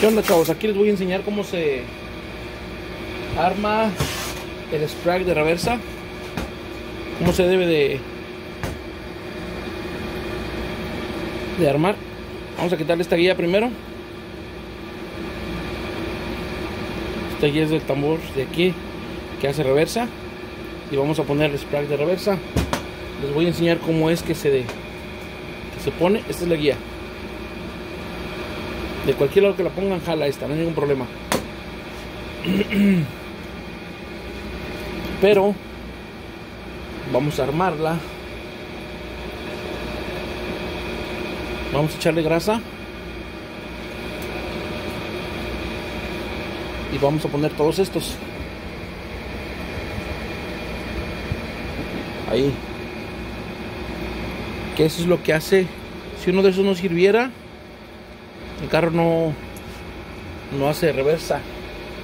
¿Qué onda chavos? Aquí les voy a enseñar cómo se arma el sprag de reversa. Cómo se debe de, de armar. Vamos a quitarle esta guía primero. Esta guía es del tambor de aquí que hace reversa. Y vamos a poner el sprag de reversa. Les voy a enseñar cómo es que se, que se pone. Esta es la guía. De cualquier lado que la pongan, jala esta, no hay ningún problema. Pero vamos a armarla. Vamos a echarle grasa. Y vamos a poner todos estos. Ahí. Que eso es lo que hace. Si uno de esos no sirviera, el carro no, no hace reversa.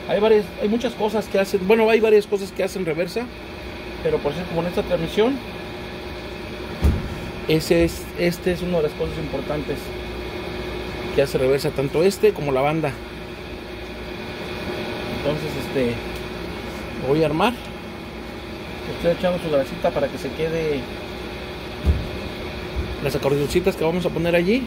Hay varias, hay muchas cosas que hacen, bueno, hay varias cosas que hacen reversa, pero por ejemplo, como en esta transmisión, ese es, este es una de las cosas importantes que hace reversa, tanto este como la banda. Entonces, este, voy a armar. Estoy echando su grasita para que se quede las acordeoncitas que vamos a poner allí.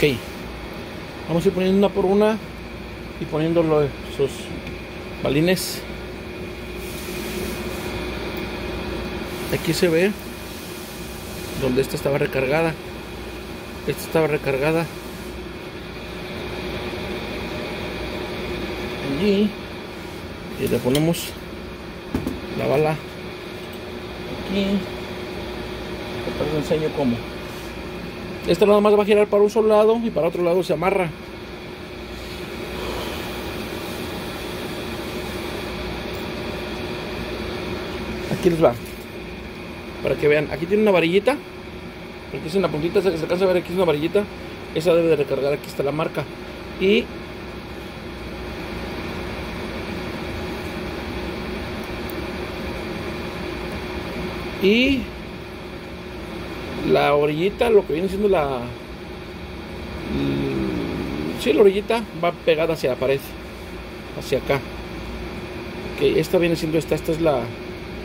Ok. Vamos a ir poniendo una por una y poniendo sus balines. Aquí se ve donde esta estaba recargada. Esta estaba recargada. Allí. Y le ponemos la bala aquí. Les enseño cómo. Esta nada más va a girar para un solo lado y para otro lado se amarra. Aquí les va. Para que vean. Aquí tiene una varillita. Aquí es en la puntita, se alcanza a ver aquí es una varillita. Esa debe de recargar. Aquí está la marca. Y y la orillita, lo que viene siendo la. Sí, la orillita va pegada hacia la pared, hacia acá. Que esta viene siendo esta, esta es la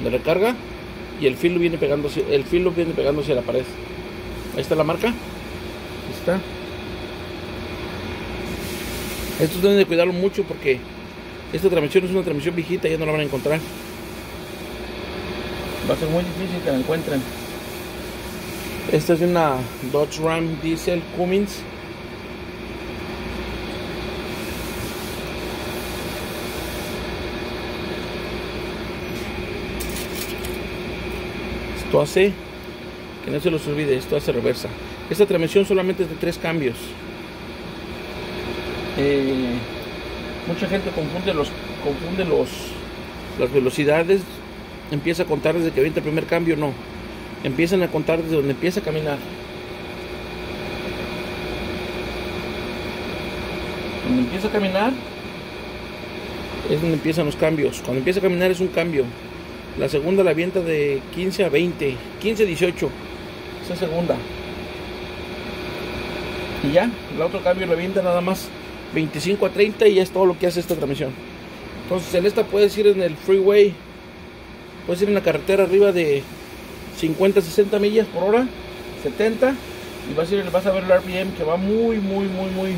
de recarga y el filo viene pegándose, el filo viene pegándose a la pared. Ahí está la marca. Ahí está. Estos deben de cuidarlo mucho porque esta transmisión es una transmisión viejita, ya no la van a encontrar. Va a ser muy difícil que la encuentren. Esta es una Dodge Ram Diesel Cummins. Esto hace, que no se los olvide, esto hace reversa. Esta transmisión solamente es de tres cambios. Eh, mucha gente confunde los confunde los las velocidades empieza a contar desde que viene el primer cambio no empiezan a contar desde donde empieza a caminar. Cuando empieza a caminar es donde empiezan los cambios. Cuando empieza a caminar es un cambio. La segunda la avienta de 15 a 20, 15 a 18. Esa segunda. Y ya, el otro cambio la avienta nada más 25 a 30 y ya es todo lo que hace esta transmisión. Entonces en esta puedes ir en el freeway, puedes ir en la carretera arriba de 50, 60 millas por hora, 70, y vas a, ir, vas a ver el RPM que va muy, muy, muy, muy,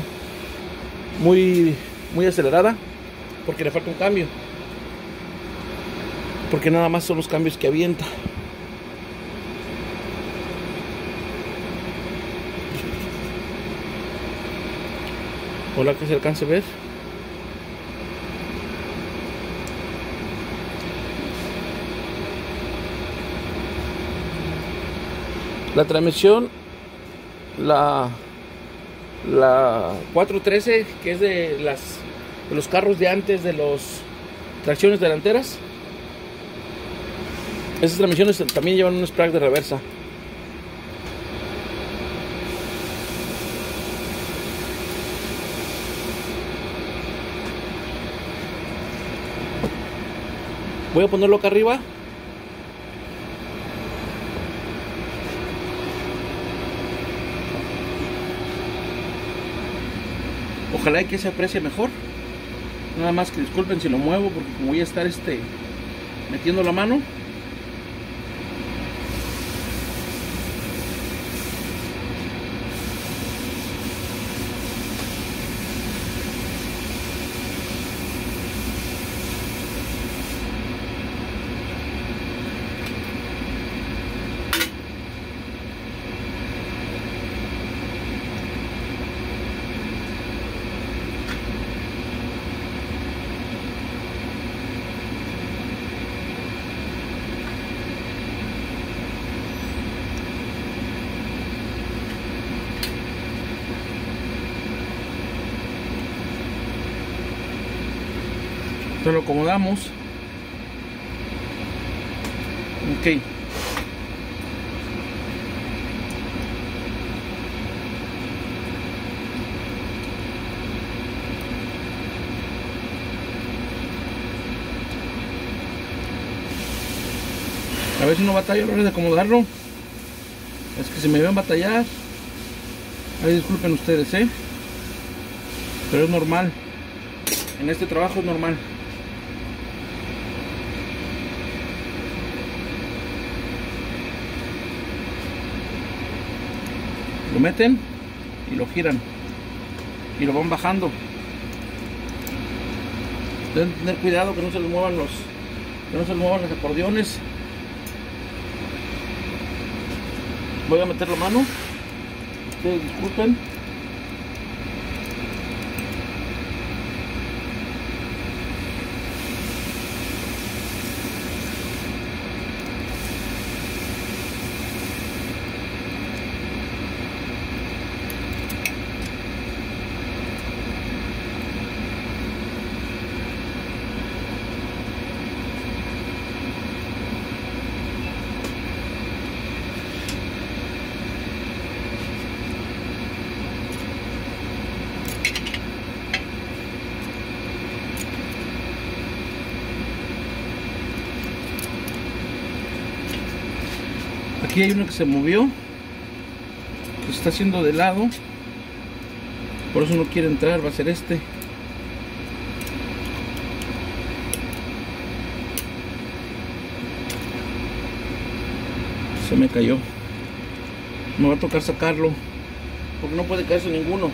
muy, muy acelerada, porque le falta un cambio. Porque nada más son los cambios que avienta. Hola, que se alcance a ver. La transmisión, la, la 413, que es de, las, de los carros de antes de los tracciones delanteras. Esas transmisiones también llevan un sprague de reversa. Voy a ponerlo acá arriba. Ojalá que se aprecie mejor. Nada más que disculpen si lo muevo porque como voy a estar este metiendo la mano. Lo acomodamos. Ok. A ver si no batalla a la hora de acomodarlo. Es que se me ven batallar. Ahí disculpen ustedes, ¿eh? Pero es normal. En este trabajo es normal. Lo meten y lo giran. Y lo van bajando. Deben tener cuidado que no se les muevan los. Que no se les muevan los acordeones. Voy a meter la mano. Ustedes disculpen. Aquí hay uno que se movió, que se está haciendo de lado, por eso no quiere entrar, va a ser este. Se me cayó. Me va a tocar sacarlo, porque no puede caerse ninguno.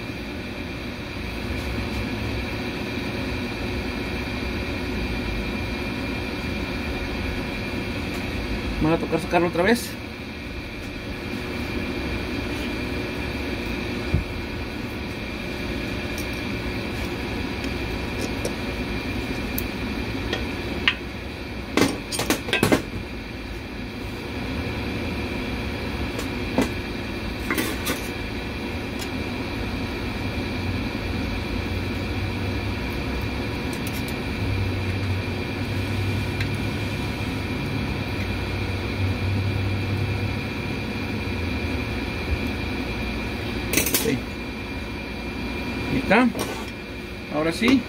Me va a tocar sacarlo otra vez. Ok. Ahí Ahora sí.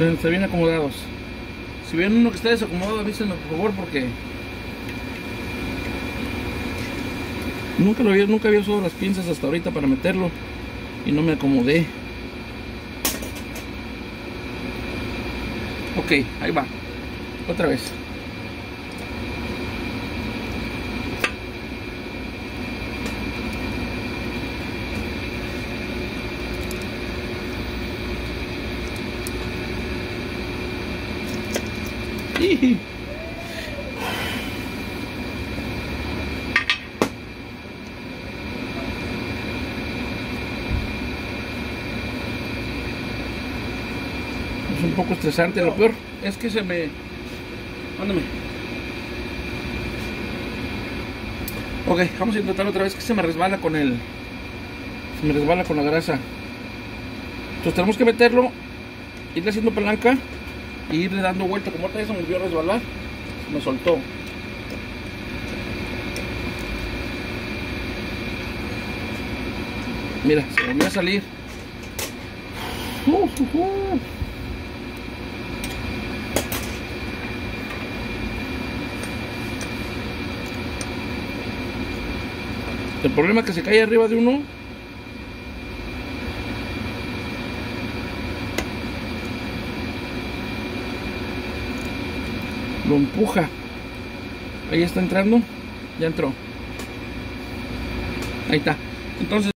Estar bien acomodados. Si ven uno que está desacomodado, avísenme por favor porque Nunca lo había, nunca había usado las pinzas hasta ahorita para meterlo y no me acomodé. Ok, ahí va. Otra vez. Iji. Es un poco estresante. Lo peor es que se me. Mándame. Ok, vamos a intentar otra vez que se me resbala con el. Se me resbala con la grasa. Entonces tenemos que meterlo irle haciendo palanca y irle dando vuelta. Como ahorita ya se me volvió a resbalar, me soltó. Mira, se volvió a salir. Uh, uh, uh. El problema es que se cae arriba de uno. Lo empuja. Ahí está entrando. Ya entró. Ahí está. Entonces